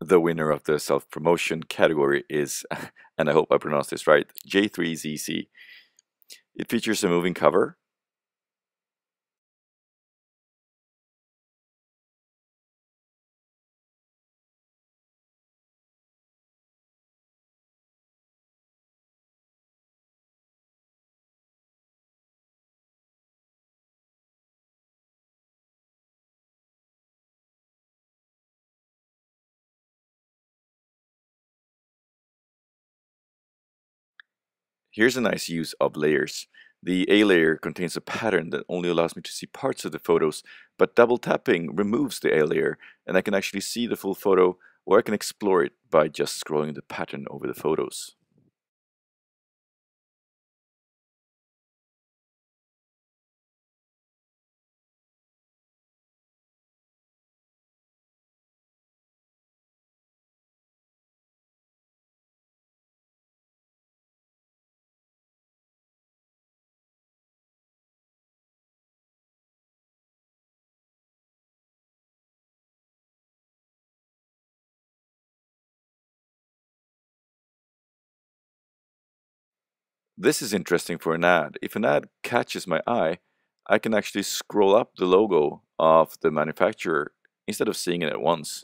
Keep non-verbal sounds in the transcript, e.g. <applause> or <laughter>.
The winner of the self-promotion category is, <laughs> and I hope I pronounced this right, J3ZC. It features a moving cover, Here's a nice use of layers. The A layer contains a pattern that only allows me to see parts of the photos, but double tapping removes the A layer and I can actually see the full photo or I can explore it by just scrolling the pattern over the photos. This is interesting for an ad. If an ad catches my eye, I can actually scroll up the logo of the manufacturer instead of seeing it at once.